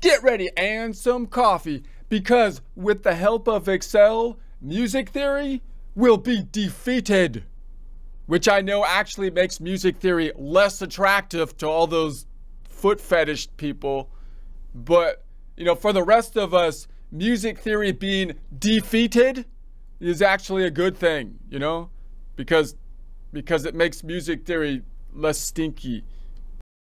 get ready and some coffee because with the help of Excel, music theory will be defeated. Which I know actually makes music theory less attractive to all those foot fetish people. But, you know, for the rest of us, music theory being defeated is actually a good thing, you know? Because because it makes music theory less stinky.